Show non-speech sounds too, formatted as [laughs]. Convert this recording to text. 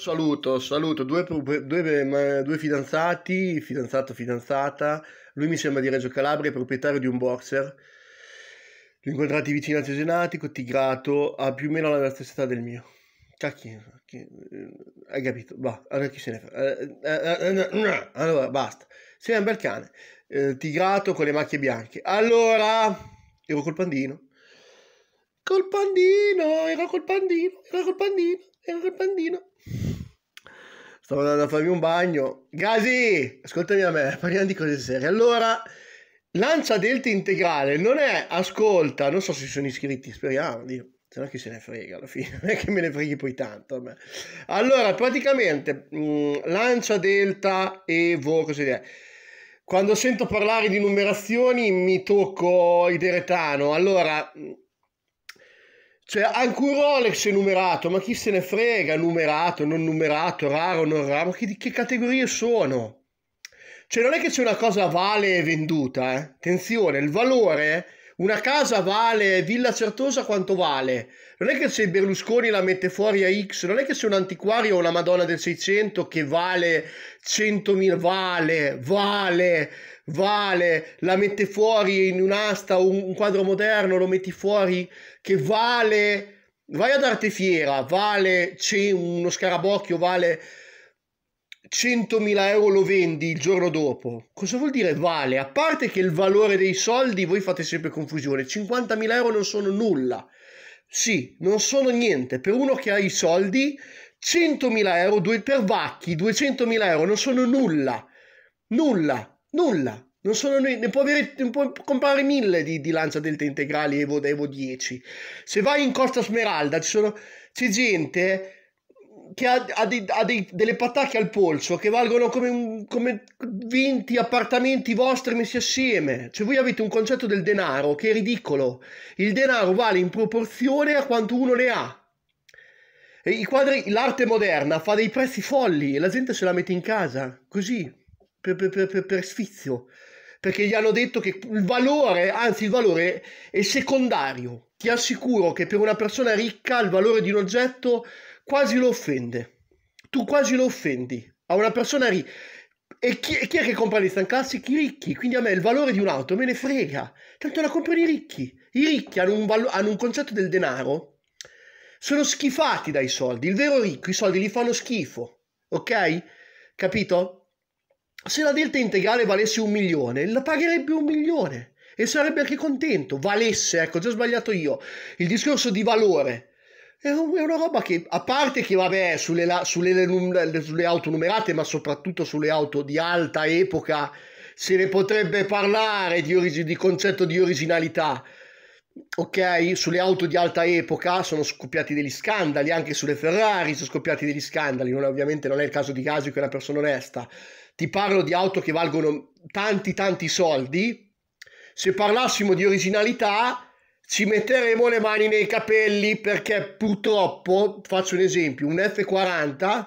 Saluto, saluto, due, due, due fidanzati, fidanzato, fidanzata, lui mi sembra di Reggio Calabria, proprietario di un boxer, li ho incontrati vicino a Cesenatico, Tigrato, ha più o meno la stessa età del mio. Cacchio, chi, eh, hai capito? Bah, allora chi se ne fa? Eh, eh, eh, allora, basta. Sei un bel cane, eh, tigrato con le macchie bianche. Allora, ero col pandino. Col pandino, era col pandino, era col pandino, era col pandino. Stavo andando a farmi un bagno. Gasi, ascoltami a me, [laughs] parliamo di cose serie. Allora, lancia delta integrale non è, ascolta, non so se sono iscritti, speriamo, Dio. Se no chi se ne frega alla fine, [laughs] non è che me ne freghi poi tanto. Vabbè. Allora, praticamente, mh, mm, lancia delta, evo, così via. Quando sento parlare di numerazioni mi tocco il deretano. Allora, cioè, anche un Rolex è numerato, ma chi se ne frega, numerato, non numerato, raro, non raro, ma che, che categorie sono? Cioè, non è che c'è una cosa vale e venduta, eh? Attenzione, il valore, una casa vale, Villa Certosa quanto vale? Non è che se Berlusconi la mette fuori a X, non è che se un antiquario o una Madonna del 600 che vale 100.000, vale, vale, vale, la mette fuori in un'asta, un, un quadro moderno, lo metti fuori che vale, vai ad arte fiera, vale c'è uno scarabocchio, vale 100.000 euro lo vendi il giorno dopo. Cosa vuol dire vale? A parte che il valore dei soldi, voi fate sempre confusione, 50.000 euro non sono nulla. Sì, non sono niente. Per uno che ha i soldi, 100.000 euro per vacchi, 200.000 euro non sono nulla. Nulla. Nulla. Non sono, ne, può avere, ne può comprare mille di, di lancia delta integrali Evo, Evo 10. Se vai in Costa Smeralda ci sono, c'è gente che ha, ha, dei, ha dei, delle patacche al polso che valgono come, come 20 appartamenti vostri messi assieme. Cioè voi avete un concetto del denaro che è ridicolo. Il denaro vale in proporzione a quanto uno ne ha. I quadri, l'arte moderna fa dei prezzi folli e la gente se la mette in casa, così per, per, per, per sfizio, perché gli hanno detto che il valore, anzi il valore è secondario. Ti assicuro che per una persona ricca il valore di un oggetto quasi lo offende. Tu quasi lo offendi a una persona ricca. E chi, chi, è che compra l'Instant Classic? I ricchi. Quindi a me il valore di un'auto me ne frega. Tanto la comprano i ricchi. I ricchi hanno un, valo- hanno un concetto del denaro. Sono schifati dai soldi. Il vero ricco i soldi gli fanno schifo. Ok? Capito? se la delta integrale valesse un milione, la pagherebbe un milione e sarebbe anche contento. Valesse, ecco, già sbagliato io. Il discorso di valore è, una roba che, a parte che, vabbè, sulle, sulle, sulle auto numerate, ma soprattutto sulle auto di alta epoca, se ne potrebbe parlare di, origi, di concetto di originalità. Ok, sulle auto di alta epoca sono scoppiati degli scandali, anche sulle Ferrari sono scoppiati degli scandali. Non, ovviamente non è il caso di Casio che è una persona onesta ti parlo di auto che valgono tanti tanti soldi, se parlassimo di originalità ci metteremo le mani nei capelli perché purtroppo, faccio un esempio, un F40